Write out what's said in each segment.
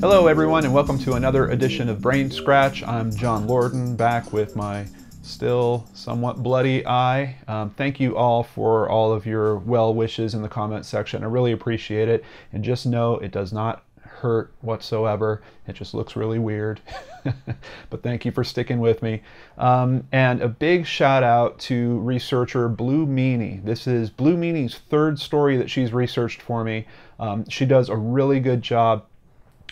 Hello, everyone, and welcome to another edition of Brain Scratch. I'm John Lordan, back with my still somewhat bloody eye. Um, thank you all for all of your well wishes in the comment section. I really appreciate it. And just know it does not hurt whatsoever. It just looks really weird. but thank you for sticking with me. Um, and a big shout out to researcher Blue Meanie. This is Blue Meanie's third story that she's researched for me. Um, she does a really good job.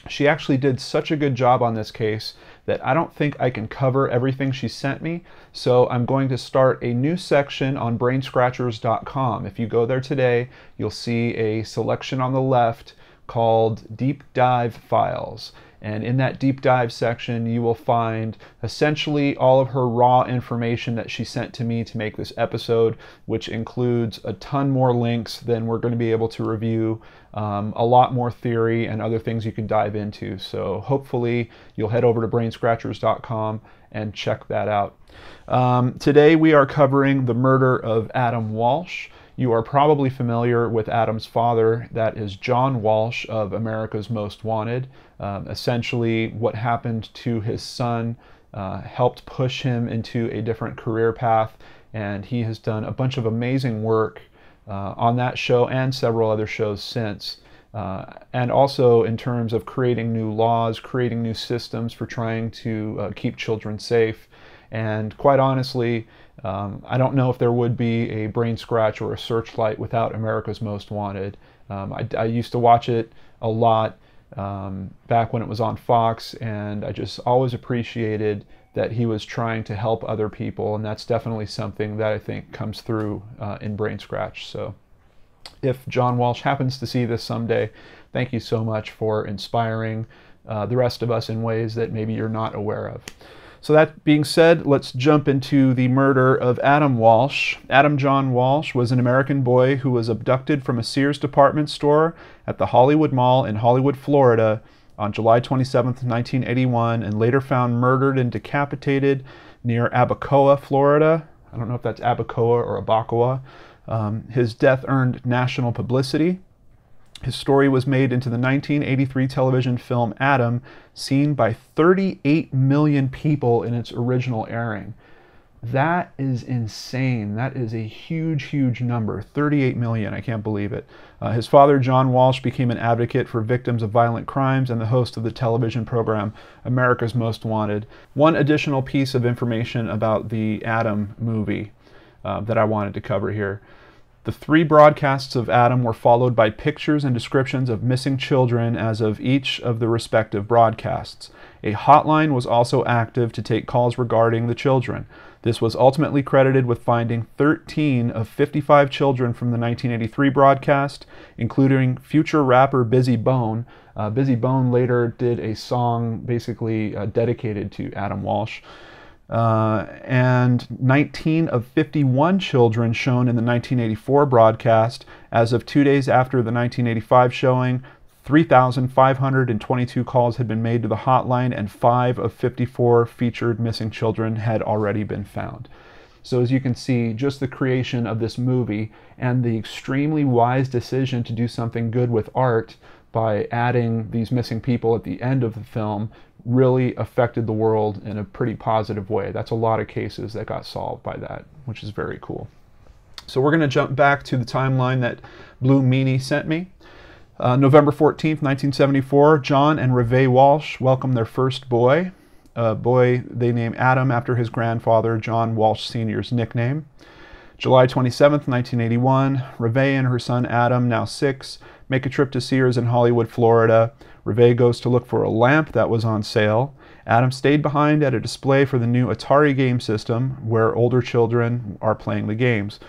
She actually did such a good job on this case that I don't think I can cover everything she sent me. So I'm going to start a new section on brainscratchers.com. If you go there today, you'll see a selection on the left called Deep Dive Files. And in that deep dive section, you will find essentially all of her raw information that she sent to me to make this episode, which includes a ton more links than we're going to be able to review, um, a lot more theory, and other things you can dive into. So hopefully, you'll head over to brainscratchers.com and check that out. Um, today, we are covering the murder of Adam Walsh. You are probably familiar with Adam's father, that is John Walsh of America's Most Wanted. Um, essentially, what happened to his son uh, helped push him into a different career path, and he has done a bunch of amazing work uh, on that show and several other shows since. Uh, and also in terms of creating new laws, creating new systems for trying to uh, keep children safe. And quite honestly, um, I don't know if there would be a brain scratch or a searchlight without America's Most Wanted. Um, I, I, used to watch it a lot um, back when it was on Fox, and I just always appreciated that he was trying to help other people, and that's definitely something that I think comes through uh, in Brain Scratch. So, if John Walsh happens to see this someday, thank you so much for inspiring uh, the rest of us in ways that maybe you're not aware of. So that being said, let's jump into the murder of Adam Walsh. Adam John Walsh was an American boy who was abducted from a Sears department store at the Hollywood Mall in Hollywood, Florida on July 27, 1981, and later found murdered and decapitated near Abacoa, Florida. I don't know if that's Abacoa or Abacoa. Um, his death earned national publicity. His story was made into the 1983 television film Adam, seen by 38 million people in its original airing. That is insane. That is a huge, huge number. 38 million. I can't believe it. Uh, his father, John Walsh, became an advocate for victims of violent crimes and the host of the television program America's Most Wanted. One additional piece of information about the Adam movie uh, that I wanted to cover here. The three broadcasts of Adam were followed by pictures and descriptions of missing children as of each of the respective broadcasts. A hotline was also active to take calls regarding the children. This was ultimately credited with finding 13 of 55 children from the 1983 broadcast, including future rapper Bizzy Bone. Uh, Bizzy Bone later did a song basically uh, dedicated to Adam Walsh. Uh, and 19 of 51 children shown in the 1984 broadcast. As of two days after the 1985 showing, 3,522 calls had been made to the hotline, and 5 of 54 featured missing children had already been found. So, as you can see, just the creation of this movie and the extremely wise decision to do something good with art by adding these missing people at the end of the film really affected the world in a pretty positive way. That's a lot of cases that got solved by that, which is very cool. So we're going to jump back to the timeline that Blue Meanie sent me. Uh, November 14th, 1974, John and Reve Walsh welcomed their first boy, a boy they named Adam after his grandfather, John Walsh Sr.'s nickname. July 27th, 1981, Reve and her son Adam, now six, make a trip to Sears in Hollywood, Florida. Reve goes to look for a lamp that was on sale. Adam stayed behind at a display for the new Atari game system where older children are playing the games.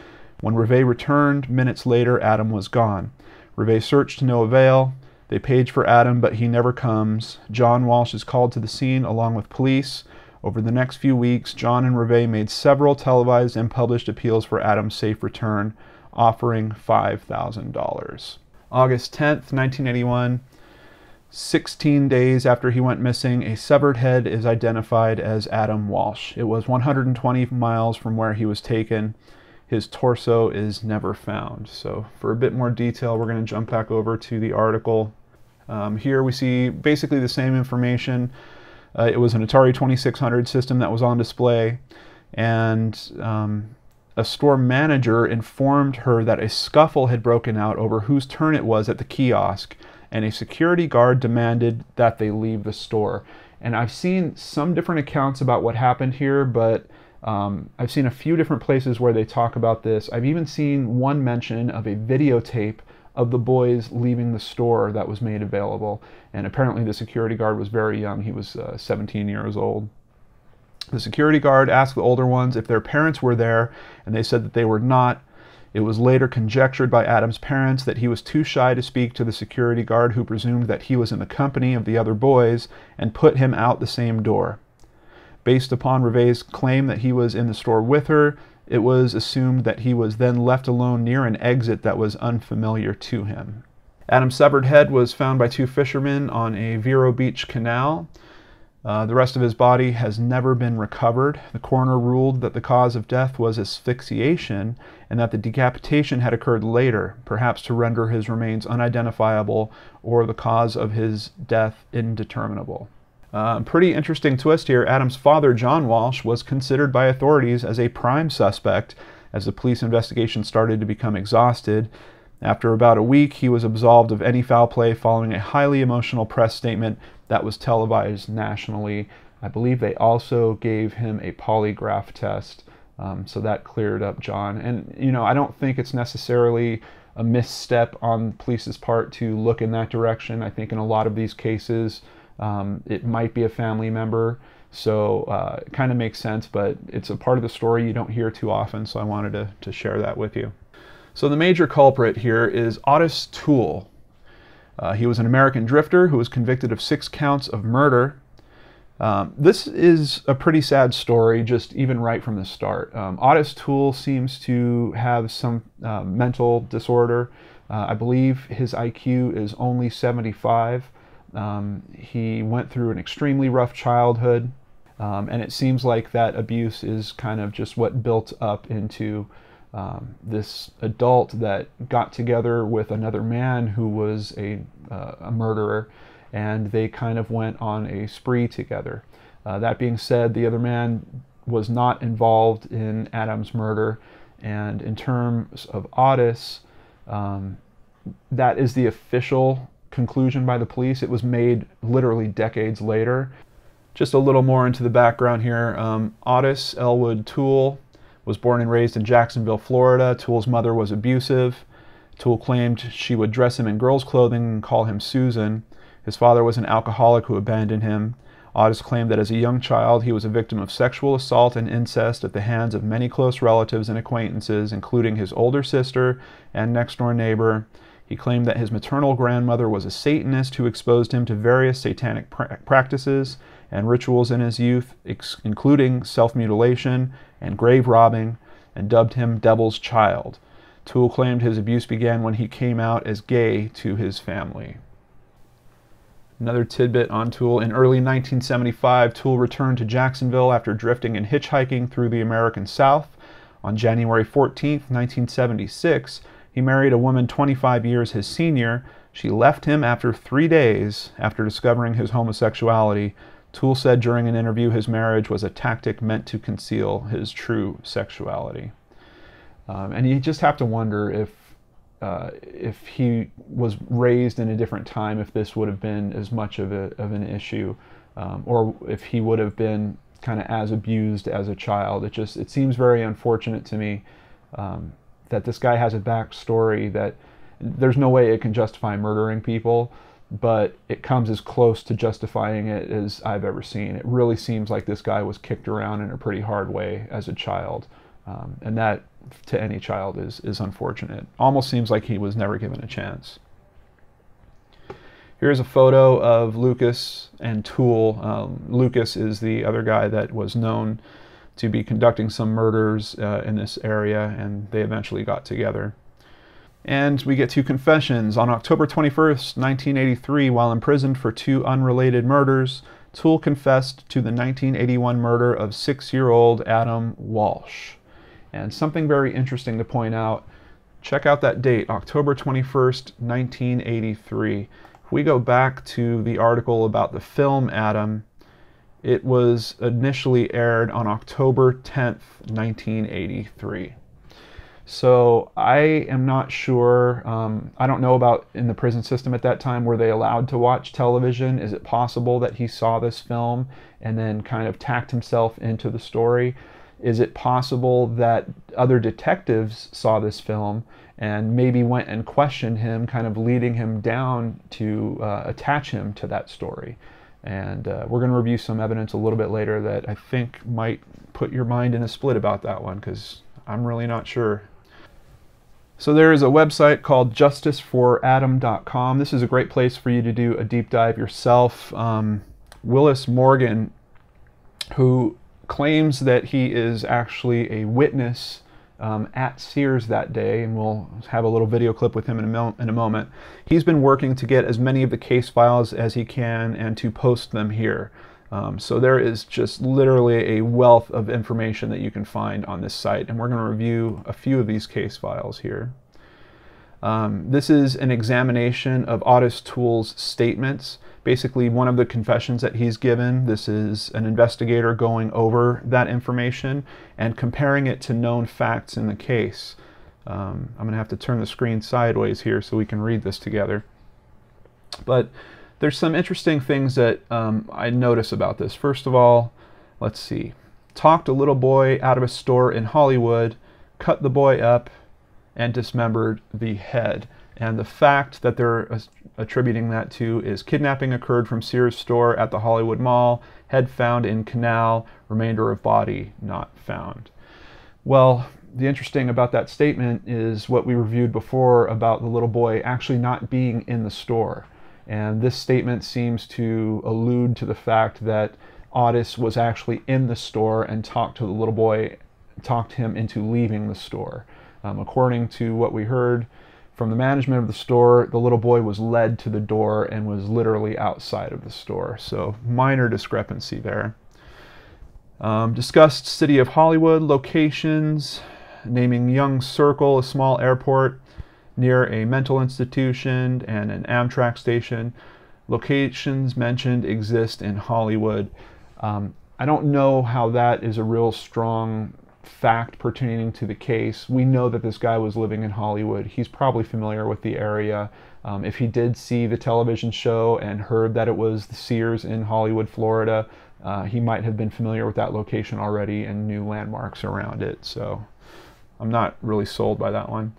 When Reve returned minutes later, Adam was gone. Reve searched to no avail. They page for Adam, but he never comes. John Walsh is called to the scene along with police. Over the next few weeks, John and Reve made several televised and published appeals for Adam's safe return, offering $5,000. August 10th, 1981. 16 days after he went missing, a severed head is identified as Adam Walsh. It was 120 miles from where he was taken. His torso is never found. So, for a bit more detail, we're going to jump back over to the article. Um, here we see basically the same information. Uh, it was an Atari 2600 system that was on display, and um, a store manager informed her that a scuffle had broken out over whose turn it was at the kiosk, and a security guard demanded that they leave the store. And I've seen some different accounts about what happened here, but um, I've seen a few different places where they talk about this. I've even seen one mention of a videotape of the boys leaving the store that was made available. And apparently, the security guard was very young. He was uh, 17 years old. The security guard asked the older ones if their parents were there, and they said that they were not. It was later conjectured by Adam's parents that he was too shy to speak to the security guard, who presumed that he was in the company of the other boys and put him out the same door. Based upon Reve's claim that he was in the store with her, it was assumed that he was then left alone near an exit that was unfamiliar to him. Adam's severed head was found by two fishermen on a Vero Beach canal. Uh, the rest of his body has never been recovered. The coroner ruled that the cause of death was asphyxiation and that the decapitation had occurred later, perhaps to render his remains unidentifiable or the cause of his death indeterminable. Uh, pretty interesting twist here. Adam's father, John Walsh, was considered by authorities as a prime suspect as the police investigation started to become exhausted. After about a week, he was absolved of any foul play following a highly emotional press statement that was televised nationally. I believe they also gave him a polygraph test, um, so that cleared up John. And, you know, I don't think it's necessarily a misstep on police's part to look in that direction. I think in a lot of these cases, um, it might be a family member. So uh, it kind of makes sense, but it's a part of the story you don't hear too often, so I wanted to, to share that with you. So the major culprit here is Ottis Toole. Uh, he was an American drifter who was convicted of six counts of murder. Um, this is a pretty sad story, just even right from the start. Um, Ottis Toole seems to have some uh, mental disorder. Uh, I believe his IQ is only 75. Um, he went through an extremely rough childhood, um, and it seems like that abuse is kind of just what built up into um, this adult that got together with another man who was a, uh, a murderer, and they kind of went on a spree together. Uh, that being said, the other man was not involved in Adam's murder, and in terms of Ottis, um, that is the official conclusion by the police. It was made literally decades later. Just a little more into the background here. Um, Ottis Elwood Toole was born and raised in Jacksonville, Florida. Toole's mother was abusive. Toole claimed she would dress him in girls' clothing and call him Susan. His father was an alcoholic who abandoned him. Ottis claimed that as a young child he was a victim of sexual assault and incest at the hands of many close relatives and acquaintances, including his older sister and next door neighbor. He claimed that his maternal grandmother was a Satanist who exposed him to various satanic pra- practices and rituals in his youth, ex- including self mutilation and grave robbing, and dubbed him Devil's Child. Toole claimed his abuse began when he came out as gay to his family. Another tidbit on Toole. In early 1975, Toole returned to Jacksonville after drifting and hitchhiking through the American South. On January 14, 1976, he married a woman 25 years his senior. She left him after three days after discovering his homosexuality. Toole said during an interview his marriage was a tactic meant to conceal his true sexuality. Um, and you just have to wonder if uh, if he was raised in a different time, if this would have been as much of, a, of an issue, um, or if he would have been kind of as abused as a child. It just it seems very unfortunate to me um, that this guy has a backstory that there's no way it can justify murdering people but it comes as close to justifying it as I've ever seen. It really seems like this guy was kicked around in a pretty hard way as a child, um, and that to any child is is unfortunate. Almost seems like he was never given a chance. Here's a photo of Lucas and Toole. Um, Lucas is the other guy that was known to be conducting some murders uh, in this area, and they eventually got together. And we get two confessions. On October 21st, 1983, while imprisoned for two unrelated murders, Toole confessed to the 1981 murder of six year old Adam Walsh. And something very interesting to point out check out that date, October 21st, 1983. If we go back to the article about the film Adam, it was initially aired on October 10th, 1983. So I am not sure. Um, I don't know about in the prison system at that time. Were they allowed to watch television? Is it possible that he saw this film and then kind of tacked himself into the story? Is it possible that other detectives saw this film and maybe went and questioned him, kind of leading him down to uh, attach him to that story? And uh, we're going to review some evidence a little bit later that I think might put your mind in a split about that one because I'm really not sure. So there is a website called justiceforadam.com. This is a great place for you to do a deep dive yourself. Um, Willis Morgan, who claims that he is actually a witness um, at Sears that day, and we'll have a little video clip with him in a, in a moment. He's been working to get as many of the case files as he can and to post them here. Um, so there is just literally a wealth of information that you can find on this site, and we're going to review a few of these case files here. Um, this is an examination of Ottis Toole's statements. Basically, one of the confessions that he's given, this is an investigator going over that information and comparing it to known facts in the case. Um, I'm going to have to turn the screen sideways here so we can read this together. But there's some interesting things that um, I notice about this. First of all, let's see. Talked a little boy out of a store in Hollywood, cut the boy up, and dismembered the head. And the fact that they're attributing that to is kidnapping occurred from Sears store at the Hollywood Mall, head found in canal, remainder of body not found. Well, the interesting about that statement is what we reviewed before about the little boy actually not being in the store. And this statement seems to allude to the fact that Ottis was actually in the store and talked to the little boy, talked him into leaving the store. Um, according to what we heard from the management of the store, the little boy was led to the door and was literally outside of the store. So minor discrepancy there. Um, discussed City of Hollywood locations, naming Young Circle, a small airport, near a mental institution and an Amtrak station. Locations mentioned exist in Hollywood. Um, I don't know how that is a real strong fact pertaining to the case. We know that this guy was living in Hollywood. He's probably familiar with the area. Um, if he did see the television show and heard that it was the Sears in Hollywood, Florida, uh, he might have been familiar with that location already and knew landmarks around it. So I'm not really sold by that one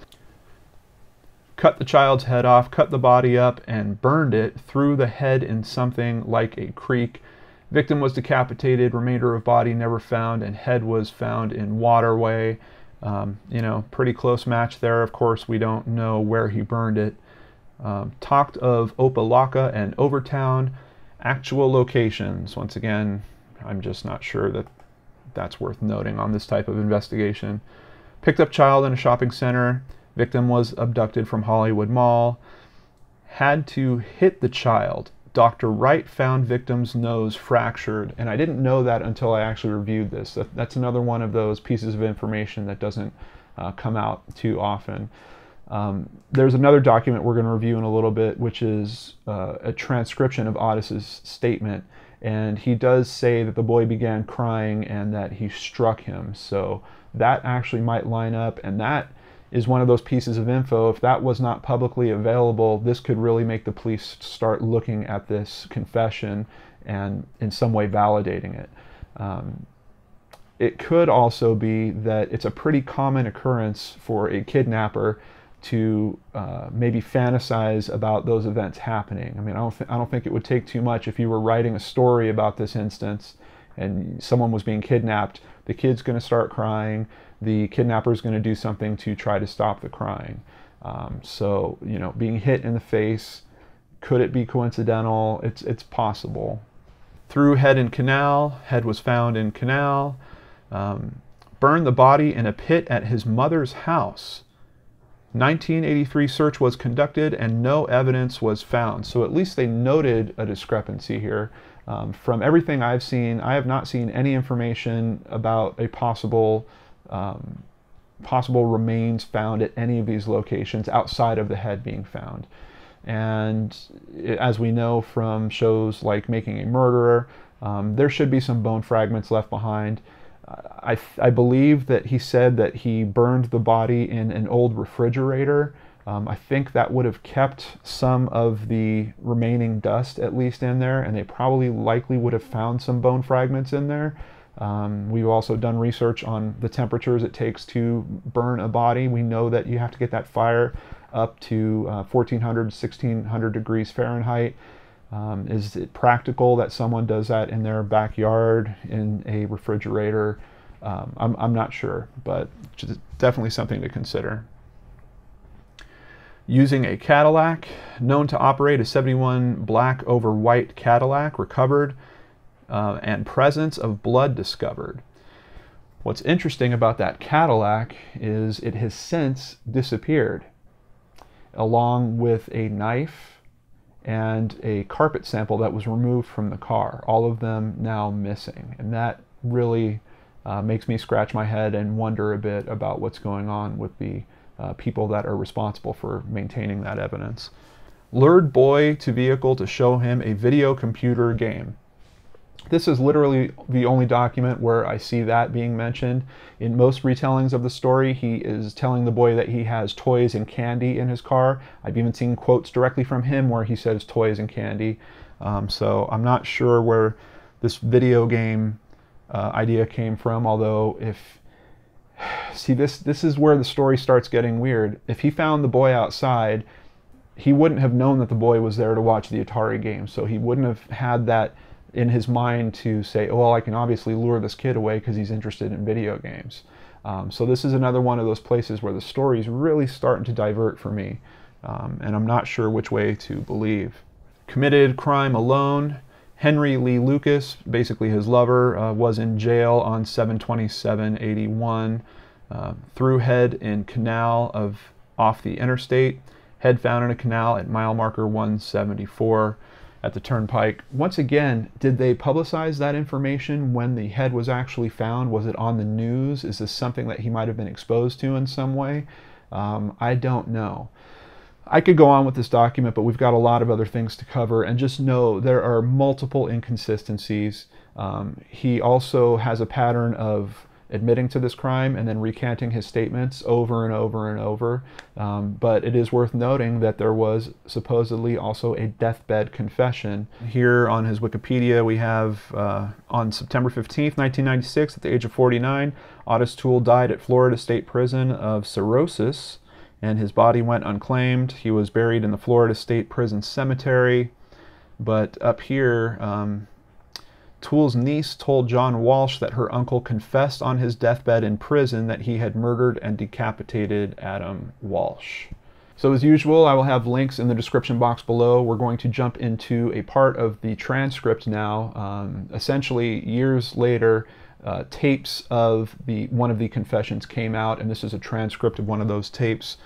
cut the child's head off, cut the body up, and burned it, threw the head in something like a creek. Victim was decapitated, remainder of body never found, and head was found in waterway. Um, you know, pretty close match there. Of course, we don't know where he burned it. Um, talked of Opa-locka and Overtown. Actual locations, once again, I'm just not sure that that's worth noting on this type of investigation. Picked up child in a shopping center. Victim was abducted from Hollywood Mall. Had to hit the child. Dr. Wright found victim's nose fractured, and I didn't know that until I actually reviewed this. That, that's another one of those pieces of information that doesn't uh, come out too often. Um, there's another document we're going to review in a little bit, which is uh, a transcription of Ottis's statement, and he does say that the boy began crying and that he struck him. So that actually might line up, and that is one of those pieces of info. If that was not publicly available, this could really make the police start looking at this confession and in some way validating it. Um, it could also be that it's a pretty common occurrence for a kidnapper to uh, maybe fantasize about those events happening. I mean, I don't, th- I don't think it would take too much if you were writing a story about this instance and someone was being kidnapped. The kid's going to start crying the kidnapper is going to do something to try to stop the crying. Um, so, you know, being hit in the face, could it be coincidental? It's, it's possible. Threw head in canal, head was found in canal. Um, burned the body in a pit at his mother's house. 1983 search was conducted and no evidence was found. So at least they noted a discrepancy here. Um, from everything I've seen, I have not seen any information about a possible um, possible remains found at any of these locations outside of the head being found. And as we know from shows like Making a Murderer, um, there should be some bone fragments left behind. I, I believe that he said that he burned the body in an old refrigerator. Um, I think that would have kept some of the remaining dust at least in there, and they probably likely would have found some bone fragments in there. Um, we've also done research on the temperatures it takes to burn a body. We know that you have to get that fire up to uh, 1400, 1600 degrees Fahrenheit. Um, is it practical that someone does that in their backyard in a refrigerator? Um, I'm, I'm not sure, but definitely something to consider. Using a Cadillac, known to operate a 71 black over white Cadillac, recovered, uh, and presence of blood discovered. What's interesting about that Cadillac is it has since disappeared, along with a knife and a carpet sample that was removed from the car. All of them now missing. And that really uh, makes me scratch my head and wonder a bit about what's going on with the uh, people that are responsible for maintaining that evidence. Lured boy to vehicle to show him a video computer game. This is literally the only document where I see that being mentioned. In most retellings of the story, he is telling the boy that he has toys and candy in his car. I've even seen quotes directly from him where he says toys and candy. Um, so I'm not sure where this video game uh, idea came from, although if see this this is where the story starts getting weird. If he found the boy outside, he wouldn't have known that the boy was there to watch the Atari game, so he wouldn't have had that in his mind to say, oh, well, I can obviously lure this kid away because he's interested in video games. Um, so this is another one of those places where the story is really starting to divert for me, um, and I'm not sure which way to believe. Committed crime alone. Henry Lee Lucas, basically his lover, uh, was in jail on 72781. Uh, threw head in canal of off the interstate. Head found in a canal at mile marker 174 at the turnpike. Once again, did they publicize that information when the head was actually found? Was it on the news? Is this something that he might have been exposed to in some way? Um, I don't know. I could go on with this document, but we've got a lot of other things to cover, and just know there are multiple inconsistencies. Um, he also has a pattern of admitting to this crime and then recanting his statements over and over and over. Um, but it is worth noting that there was supposedly also a deathbed confession. Here on his Wikipedia, we have uh, on September 15th, 1996, at the age of 49, Ottis Toole died at Florida State Prison of cirrhosis and his body went unclaimed. He was buried in the Florida State Prison Cemetery. But up here, um, Toole's niece told John Walsh that her uncle confessed on his deathbed in prison that he had murdered and decapitated Adam Walsh. So as usual, I will have links in the description box below. We're going to jump into a part of the transcript now. Um, essentially, years later, uh, tapes of the one of the confessions came out, and this is a transcript of one of those tapes.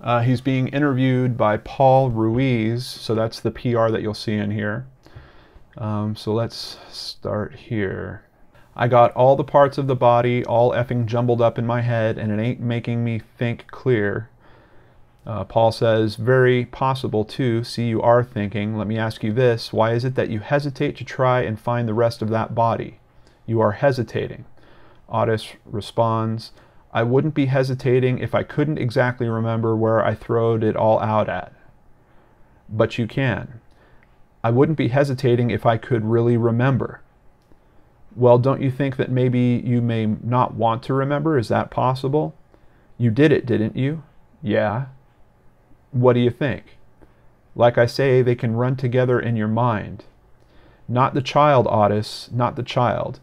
Uh, he's being interviewed by Paul Ruiz, so that's the PR that you'll see in here. Um, so let's start here. I got all the parts of the body all effing jumbled up in my head, and it ain't making me think clear. Uh, Paul says, very possible too. See, you are thinking. Let me ask you this. Why is it that you hesitate to try and find the rest of that body? You are hesitating. Ottis responds, I wouldn't be hesitating if I couldn't exactly remember where I throwed it all out at. But you can. I wouldn't be hesitating if I could really remember. Well, don't you think that maybe you may not want to remember? Is that possible? You did it, didn't you? Yeah. What do you think? Like I say, they can run together in your mind. Not the child, Ottis, not the child.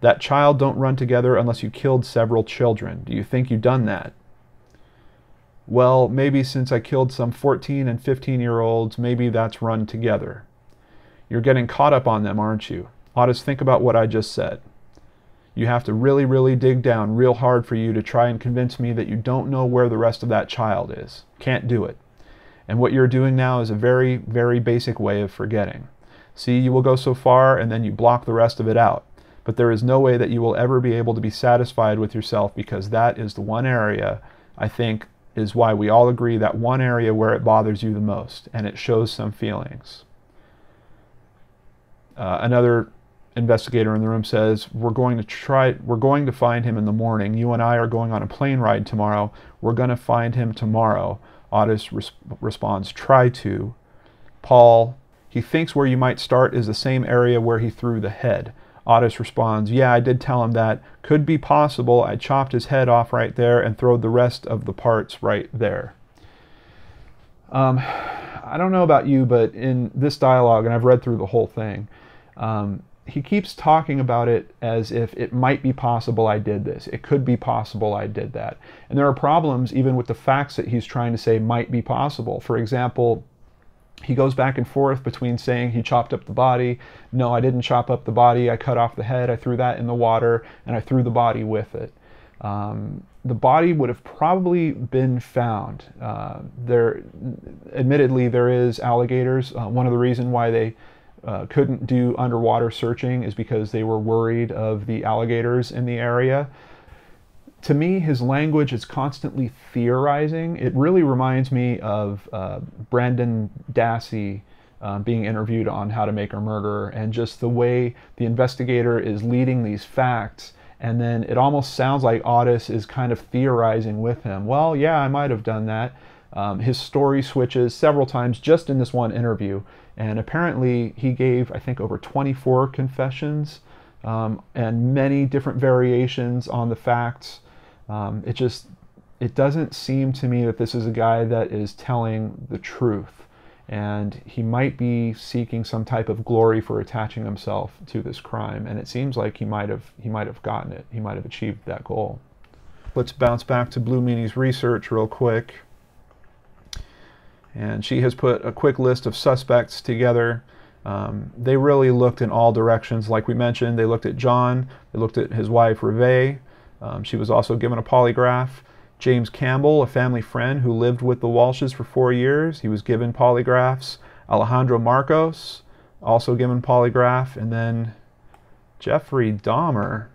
That child don't run together unless you killed several children. Do you think you done that? Well, maybe since I killed some 14 and 15 year olds, maybe that's run together. You're getting caught up on them, aren't you? Ottis, think about what I just said. You have to really, really dig down real hard for you to try and convince me that you don't know where the rest of that child is. Can't do it. And what you're doing now is a very, very basic way of forgetting. See, you will go so far and then you block the rest of it out but there is no way that you will ever be able to be satisfied with yourself because that is the one area I think is why we all agree that one area where it bothers you the most, and it shows some feelings. Uh, another investigator in the room says, "We're going to try. We're going to find him in the morning. You and I are going on a plane ride tomorrow. We're going to find him tomorrow." Ottis res- responds, "Try to." Paul, he thinks where you might start is the same area where he threw the head. Ottis responds, Yeah, I did tell him that. Could be possible. I chopped his head off right there and throwed the rest of the parts right there. Um, I don't know about you, but in this dialogue, and I've read through the whole thing, um, he keeps talking about it as if it might be possible I did this. It could be possible I did that. And there are problems even with the facts that he's trying to say might be possible. For example, he goes back and forth between saying he chopped up the body. No, I didn't chop up the body. I cut off the head. I threw that in the water and I threw the body with it. Um, the body would have probably been found. Uh, there, admittedly, there is alligators. Uh, one of the reasons why they uh, couldn't do underwater searching is because they were worried of the alligators in the area to me, his language is constantly theorizing. It really reminds me of uh, Brendan Dassey uh, being interviewed on How to Make a Murderer, and just the way the investigator is leading these facts. And then it almost sounds like Ottis is kind of theorizing with him. Well, yeah, I might have done that. Um, his story switches several times just in this one interview. And apparently, he gave, I think, over 24 confessions um, and many different variations on the facts. Um, it just it doesn't seem to me that this is a guy that is telling the truth, and he might be seeking some type of glory for attaching himself to this crime. And it seems like he might have he might have gotten it. He might have achieved that goal. Let's bounce back to Blue Meanie's research real quick. And she has put a quick list of suspects together. Um, they really looked in all directions. Like we mentioned, they looked at John, they looked at his wife, Reve, um, she was also given a polygraph. James Campbell, a family friend who lived with the Walshes for four years, he was given polygraphs. Alejandro Marcos, also given polygraph. And then Jeffrey Dahmer.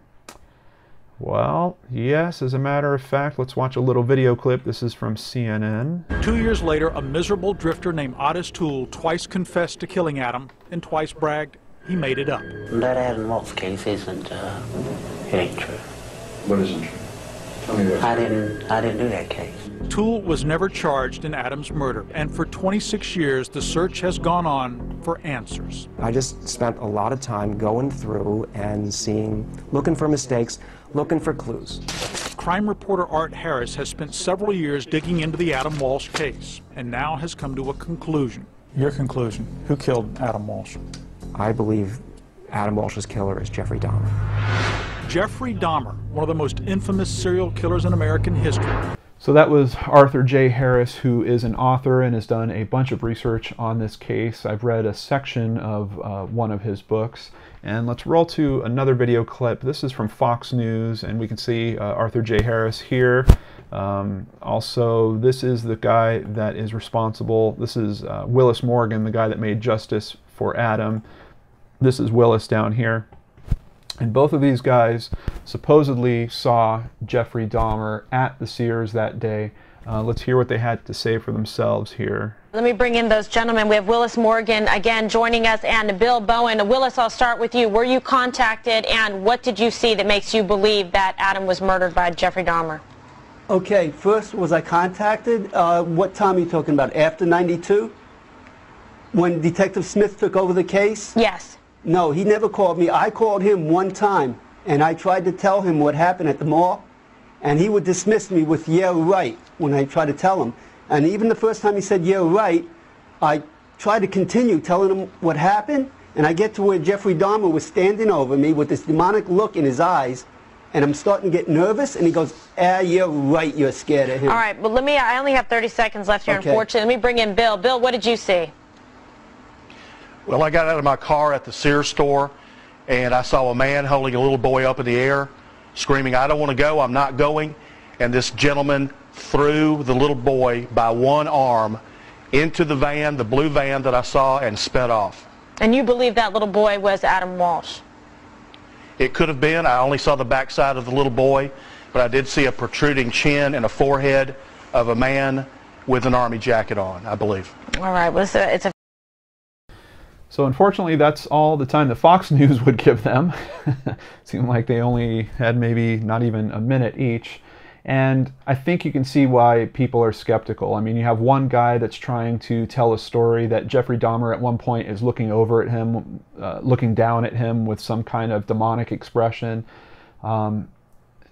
Well, yes, as a matter of fact, let's watch a little video clip. This is from CNN. Two years later, a miserable drifter named Ottis Toole twice confessed to killing Adam and twice bragged he made it up. That Adam Walsh case isn't, uh, it ain't true. What isn't true? Tell me that. I didn't, I didn't do that case. Toole was never charged in Adam's murder, and for 26 years, the search has gone on for answers. I just spent a lot of time going through and seeing, looking for mistakes, looking for clues. Crime reporter Art Harris has spent several years digging into the Adam Walsh case, and now has come to a conclusion. Your conclusion who killed Adam Walsh? I believe Adam Walsh's killer is Jeffrey Dahmer. Jeffrey Dahmer, one of the most infamous serial killers in American history. So that was Arthur J. Harris, who is an author and has done a bunch of research on this case. I've read a section of uh, one of his books. And let's roll to another video clip. This is from Fox News, and we can see uh, Arthur J. Harris here. Um, also, this is the guy that is responsible. This is uh, Willis Morgan, the guy that made justice for Adam. This is Willis down here. And both of these guys supposedly saw Jeffrey Dahmer at the Sears that day. Uh, let's hear what they had to say for themselves here. Let me bring in those gentlemen. We have Willis Morgan again joining us and Bill Bowen. Willis, I'll start with you. Were you contacted and what did you see that makes you believe that Adam was murdered by Jeffrey Dahmer? Okay, first, was I contacted? Uh, what time are you talking about? After 92? When Detective Smith took over the case? Yes. No, he never called me. I called him one time, and I tried to tell him what happened at the mall, and he would dismiss me with, yeah, right, when I tried to tell him. And even the first time he said, yeah, right, I tried to continue telling him what happened, and I get to where Jeffrey Dahmer was standing over me with this demonic look in his eyes, and I'm starting to get nervous, and he goes, ah, you're right, you're scared of him. All right, but let me, I only have 30 seconds left here, okay. unfortunately. Let me bring in Bill. Bill, what did you see? Well, I got out of my car at the Sears store and I saw a man holding a little boy up in the air screaming, I don't want to go, I'm not going. And this gentleman threw the little boy by one arm into the van, the blue van that I saw, and sped off. And you believe that little boy was Adam Walsh? It could have been. I only saw the backside of the little boy, but I did see a protruding chin and a forehead of a man with an army jacket on, I believe. All right. Well, it's a, it's a So unfortunately, that's all the time that Fox News would give them. Seemed like they only had maybe not even a minute each. And I think you can see why people are skeptical. I mean, you have one guy that's trying to tell a story that Jeffrey Dahmer at one point is looking over at him, uh, looking down at him with some kind of demonic expression. Um,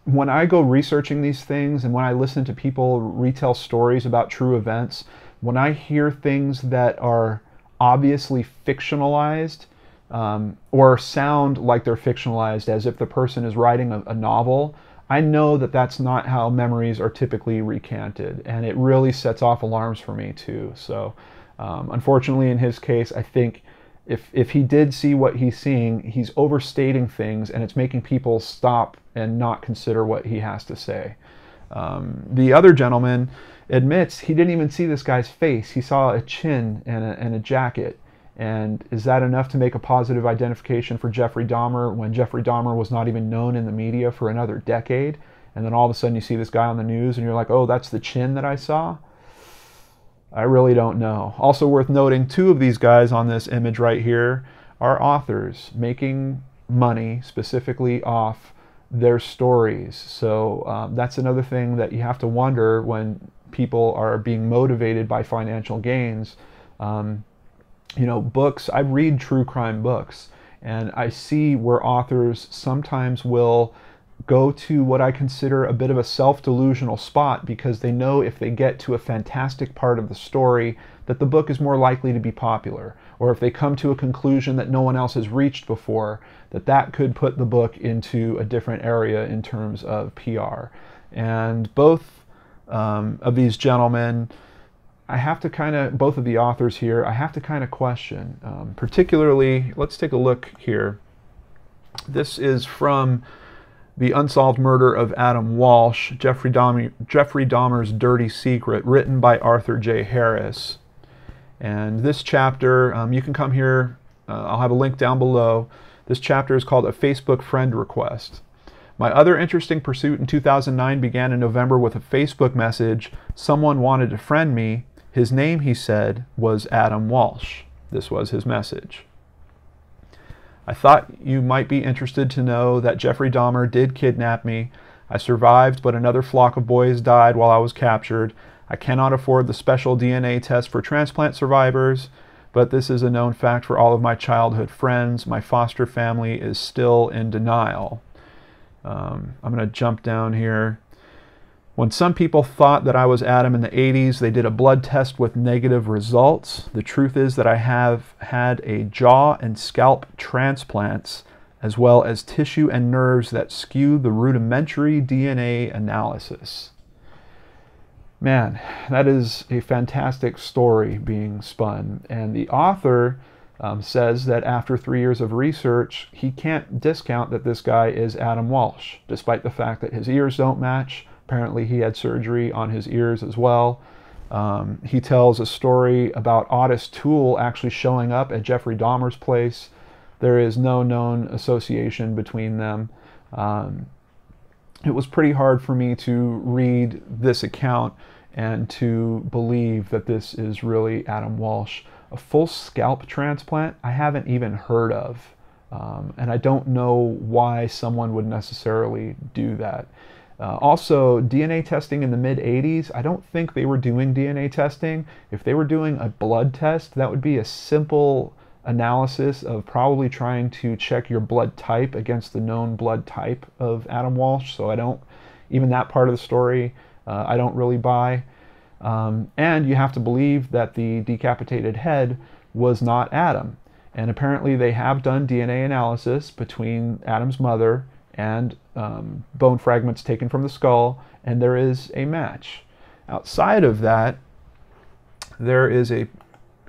when I go researching these things and when I listen to people retell stories about true events, when I hear things that are obviously fictionalized um, or sound like they're fictionalized as if the person is writing a, a novel, I know that that's not how memories are typically recanted, and it really sets off alarms for me too. So, um, unfortunately, in his case, I think if if he did see what he's seeing, he's overstating things, and it's making people stop and not consider what he has to say. Um, the other gentleman admits he didn't even see this guy's face; he saw a chin and a, and a jacket. And is that enough to make a positive identification for Jeffrey Dahmer when Jeffrey Dahmer was not even known in the media for another decade? And then all of a sudden you see this guy on the news and you're like, oh, that's the chin that I saw? I really don't know. Also worth noting, two of these guys on this image right here are authors making money specifically off their stories. So um, that's another thing that you have to wonder when people are being motivated by financial gains. Um, you know, books, I read true crime books, and I see where authors sometimes will go to what I consider a bit of a self delusional spot because they know if they get to a fantastic part of the story, that the book is more likely to be popular. Or if they come to a conclusion that no one else has reached before, that that could put the book into a different area in terms of PR. And both um, of these gentlemen, I have to kind of, both of the authors here, I have to kind of question. Um, particularly, let's take a look here. This is from The Unsolved Murder of Adam Walsh, Jeffrey, Dahmer, Jeffrey Dahmer's Dirty Secret, written by Arthur J. Harris. And this chapter, um, you can come here, uh, I'll have a link down below. This chapter is called A Facebook Friend Request. My other interesting pursuit in 2009 began in November with a Facebook message. Someone wanted to friend me, his name, he said, was Adam Walsh. This was his message. I thought you might be interested to know that Jeffrey Dahmer did kidnap me. I survived, but another flock of boys died while I was captured. I cannot afford the special DNA test for transplant survivors, but this is a known fact for all of my childhood friends. My foster family is still in denial. Um, I'm going to jump down here. When some people thought that I was Adam in the 80s, they did a blood test with negative results. The truth is that I have had a jaw and scalp transplants, as well as tissue and nerves that skew the rudimentary DNA analysis. Man, that is a fantastic story being spun. And the author um, says that after three years of research, he can't discount that this guy is Adam Walsh, despite the fact that his ears don't match Apparently, he had surgery on his ears as well. Um, he tells a story about Ottis Toole actually showing up at Jeffrey Dahmer's place. There is no known association between them. Um, it was pretty hard for me to read this account and to believe that this is really Adam Walsh. A full scalp transplant, I haven't even heard of. Um, and I don't know why someone would necessarily do that. Uh, also, DNA testing in the mid 80s, I don't think they were doing DNA testing. If they were doing a blood test, that would be a simple analysis of probably trying to check your blood type against the known blood type of Adam Walsh. So I don't, even that part of the story, uh, I don't really buy. Um, and you have to believe that the decapitated head was not Adam. And apparently they have done DNA analysis between Adam's mother and um, bone fragments taken from the skull, and there is a match. Outside of that, there is a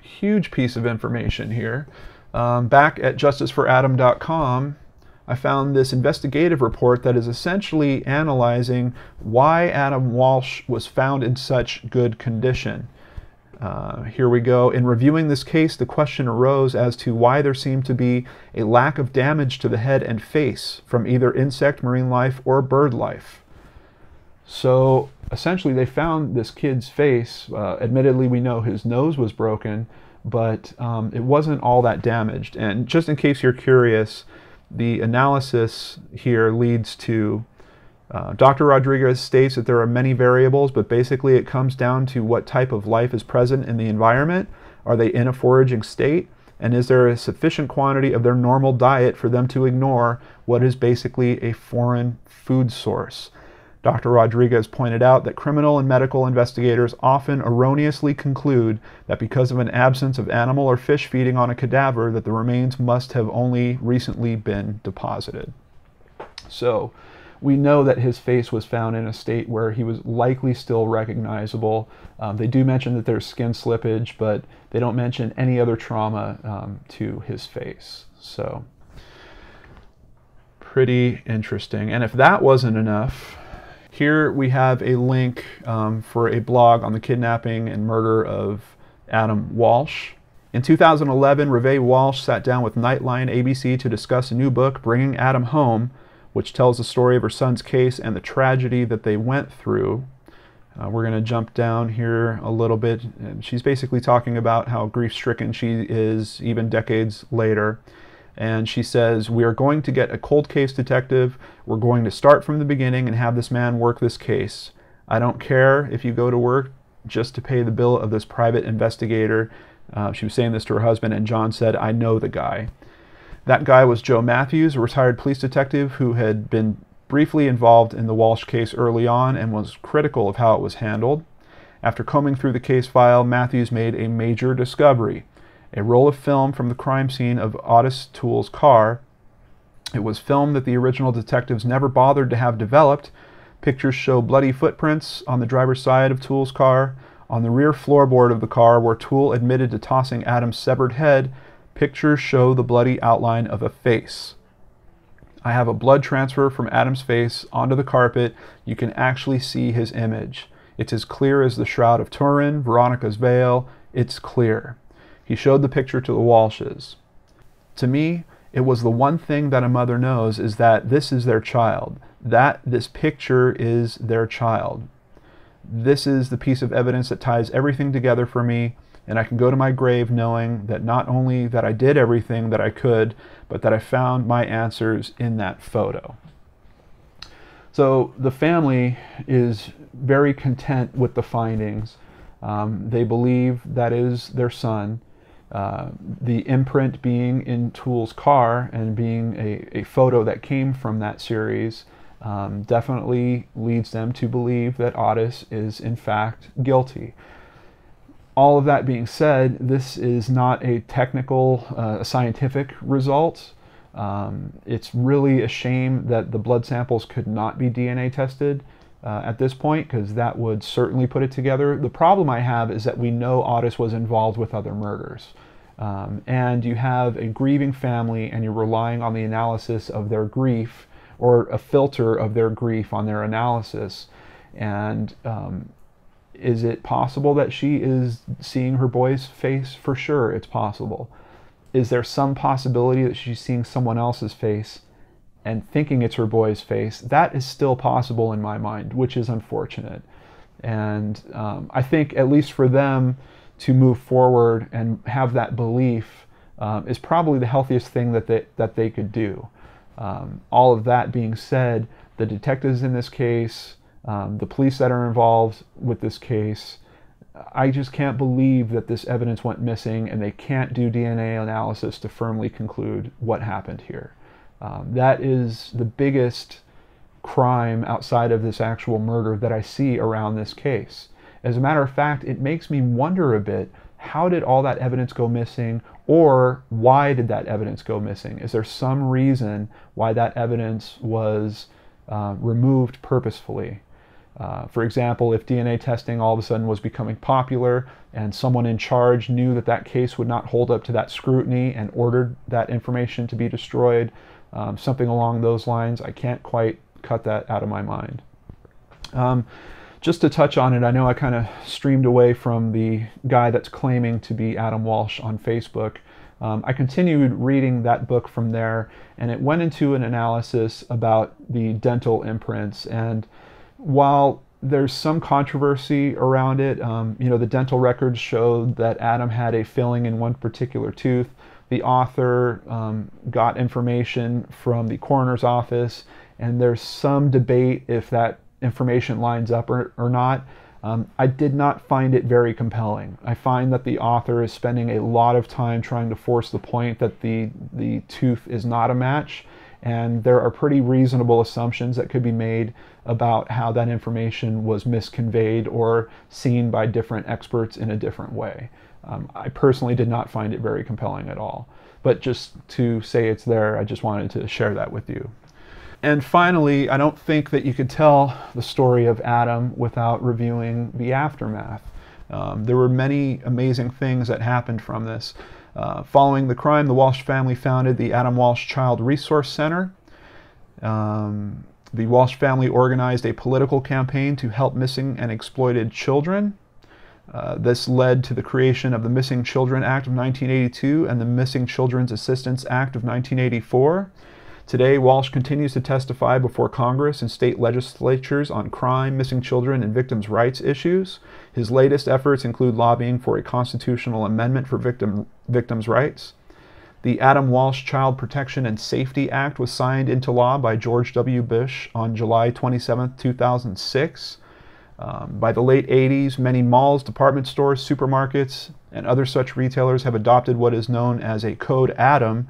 huge piece of information here. Um, back at justiceforadam.com, I found this investigative report that is essentially analyzing why Adam Walsh was found in such good condition. Uh, here we go. In reviewing this case, the question arose as to why there seemed to be a lack of damage to the head and face from either insect, marine life, or bird life. So essentially they found this kid's face. Uh, admittedly, we know his nose was broken, but um, it wasn't all that damaged. And just in case you're curious, the analysis here leads to uh, Dr. Rodriguez states that there are many variables, but basically it comes down to what type of life is present in the environment. Are they in a foraging state? And is there a sufficient quantity of their normal diet for them to ignore what is basically a foreign food source? Dr. Rodriguez pointed out that criminal and medical investigators often erroneously conclude that because of an absence of animal or fish feeding on a cadaver that the remains must have only recently been deposited. So, we know that his face was found in a state where he was likely still recognizable. Um, they do mention that there's skin slippage, but they don't mention any other trauma um, to his face. So, pretty interesting. And if that wasn't enough, here we have a link um, for a blog on the kidnapping and murder of Adam Walsh. In 2011, Reve Walsh sat down with Nightline ABC to discuss a new book, Bringing Adam Home, which tells the story of her son's case and the tragedy that they went through. Uh, we're going to jump down here a little bit. And she's basically talking about how grief stricken she is even decades later. And she says, We are going to get a cold case detective. We're going to start from the beginning and have this man work this case. I don't care if you go to work just to pay the bill of this private investigator. Uh, she was saying this to her husband, and John said, I know the guy. That guy was Joe Matthews, a retired police detective who had been briefly involved in the Walsh case early on and was critical of how it was handled. After combing through the case file, Matthews made a major discovery a roll of film from the crime scene of Ottis Toole's car. It was film that the original detectives never bothered to have developed. Pictures show bloody footprints on the driver's side of Toole's car. On the rear floorboard of the car, where Toole admitted to tossing Adam's severed head, Pictures show the bloody outline of a face. I have a blood transfer from Adam's face onto the carpet. You can actually see his image. It's as clear as the Shroud of Turin, Veronica's veil. It's clear. He showed the picture to the Walshes. To me, it was the one thing that a mother knows is that this is their child. That this picture is their child. This is the piece of evidence that ties everything together for me and I can go to my grave knowing that not only that I did everything that I could, but that I found my answers in that photo. So the family is very content with the findings. Um, they believe that is their son. Uh, the imprint being in Toole's car and being a, a photo that came from that series um, definitely leads them to believe that Ottis is in fact guilty all of that being said, this is not a technical, uh, scientific result. Um, it's really a shame that the blood samples could not be DNA tested uh, at this point because that would certainly put it together. The problem I have is that we know Ottis was involved with other murders. Um, and you have a grieving family and you're relying on the analysis of their grief or a filter of their grief on their analysis. And um, is it possible that she is seeing her boy's face? For sure, it's possible. Is there some possibility that she's seeing someone else's face and thinking it's her boy's face? That is still possible in my mind, which is unfortunate. And um, I think, at least for them to move forward and have that belief, um, is probably the healthiest thing that they, that they could do. Um, all of that being said, the detectives in this case, um, the police that are involved with this case. I just can't believe that this evidence went missing and they can't do DNA analysis to firmly conclude what happened here. Um, that is the biggest crime outside of this actual murder that I see around this case. As a matter of fact, it makes me wonder a bit how did all that evidence go missing or why did that evidence go missing? Is there some reason why that evidence was uh, removed purposefully? Uh, for example, if DNA testing all of a sudden was becoming popular and someone in charge knew that that case would not hold up to that scrutiny and ordered that information to be destroyed, um, something along those lines, I can't quite cut that out of my mind. Um, just to touch on it, I know I kind of streamed away from the guy that's claiming to be Adam Walsh on Facebook. Um, I continued reading that book from there, and it went into an analysis about the dental imprints and while there's some controversy around it. Um, you know, the dental records showed that Adam had a filling in one particular tooth. The author um, got information from the coroner's office, and there's some debate if that information lines up or, or not. Um, I did not find it very compelling. I find that the author is spending a lot of time trying to force the point that the, the tooth is not a match, and there are pretty reasonable assumptions that could be made about how that information was misconveyed or seen by different experts in a different way. Um, I personally did not find it very compelling at all. But just to say it's there, I just wanted to share that with you. And finally, I don't think that you could tell the story of Adam without reviewing the aftermath. Um, there were many amazing things that happened from this. Uh, following the crime, the Walsh family founded the Adam Walsh Child Resource Center. Um, the Walsh family organized a political campaign to help missing and exploited children. Uh, this led to the creation of the Missing Children Act of 1982 and the Missing Children's Assistance Act of 1984. Today, Walsh continues to testify before Congress and state legislatures on crime, missing children, and victims' rights issues. His latest efforts include lobbying for a constitutional amendment for victim, victims' rights. The Adam Walsh Child Protection and Safety Act was signed into law by George W. Bush on July 27, 2006. Um, by the late 80s, many malls, department stores, supermarkets, and other such retailers have adopted what is known as a Code Adam,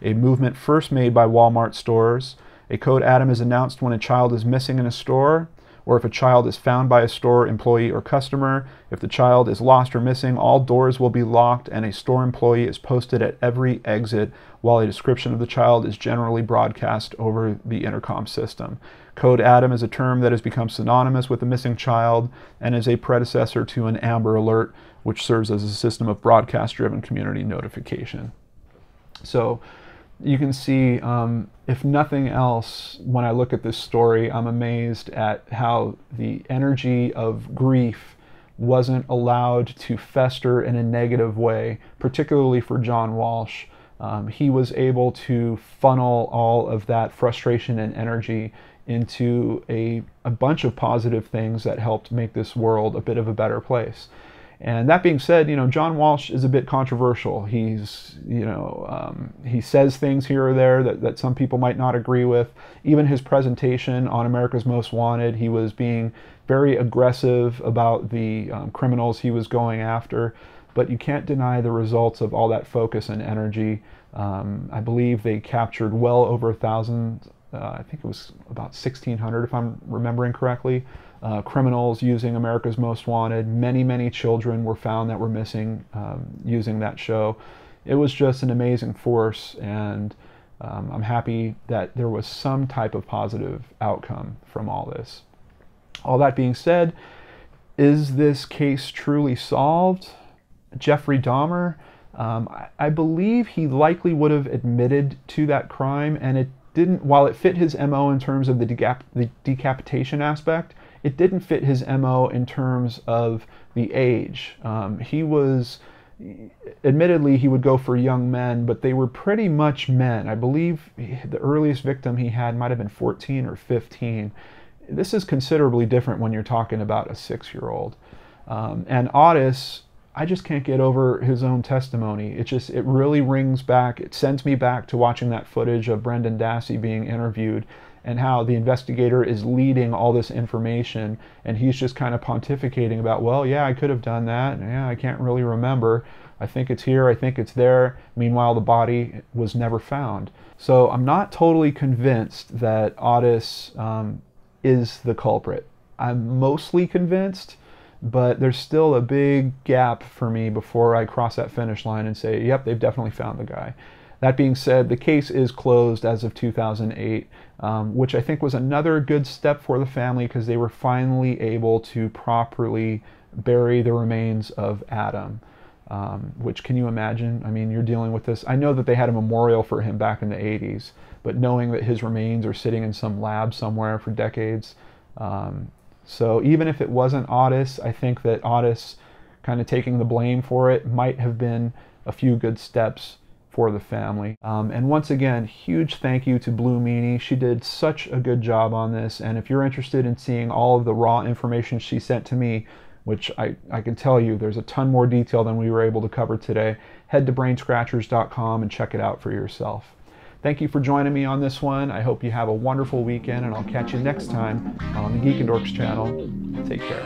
a movement first made by Walmart stores. A code Adam is announced when a child is missing in a store, or if a child is found by a store employee or customer. If the child is lost or missing, all doors will be locked and a store employee is posted at every exit while a description of the child is generally broadcast over the intercom system. Code Adam is a term that has become synonymous with the missing child and is a predecessor to an Amber Alert, which serves as a system of broadcast driven community notification. So, you can see, um, if nothing else, when I look at this story, I'm amazed at how the energy of grief wasn't allowed to fester in a negative way, particularly for John Walsh. Um, he was able to funnel all of that frustration and energy into a, a bunch of positive things that helped make this world a bit of a better place. And that being said, you know, John Walsh is a bit controversial. He's, you know, um, he says things here or there that, that some people might not agree with. Even his presentation on America's Most Wanted, he was being very aggressive about the um, criminals he was going after. But you can't deny the results of all that focus and energy. Um, I believe they captured well over a thousand, I think it was about 1,600 if I'm remembering correctly uh, criminals using America's Most Wanted. Many, many children were found that were missing um, using that show. It was just an amazing force, and um, I'm happy that there was some type of positive outcome from all this. All that being said, is this case truly solved? Jeffrey Dahmer, um, I, I believe he likely would have admitted to that crime, and it didn't, while it fit his MO in terms of the, decap- the decapitation aspect, it didn't fit his MO in terms of the age. Um, he was, admittedly, he would go for young men, but they were pretty much men. I believe the earliest victim he had might have been 14 or 15. This is considerably different when you're talking about a six year old. Um, and Ottis, I just can't get over his own testimony. It just, it really rings back. It sends me back to watching that footage of Brendan Dassey being interviewed and how the investigator is leading all this information and he's just kind of pontificating about, well, yeah, I could have done that. Yeah, I can't really remember. I think it's here, I think it's there. Meanwhile, the body was never found. So I'm not totally convinced that Ottis um, is the culprit. I'm mostly convinced, but there's still a big gap for me before I cross that finish line and say, yep, they've definitely found the guy. That being said, the case is closed as of 2008, um, which I think was another good step for the family because they were finally able to properly bury the remains of Adam. Um, which can you imagine? I mean, you're dealing with this. I know that they had a memorial for him back in the 80s, but knowing that his remains are sitting in some lab somewhere for decades. Um, so even if it wasn't Ottis, I think that Ottis kind of taking the blame for it might have been a few good steps for the family. Um, and once again, huge thank you to Blue Meanie. She did such a good job on this. And if you're interested in seeing all of the raw information she sent to me, which I, I can tell you there's a ton more detail than we were able to cover today, head to brainscratchers.com and check it out for yourself. Thank you for joining me on this one. I hope you have a wonderful weekend, and I'll catch you next time on the Geek and Dorks channel. Take care.